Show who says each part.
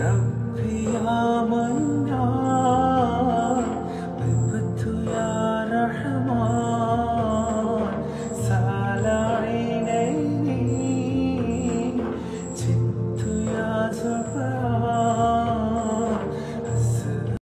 Speaker 1: rabbi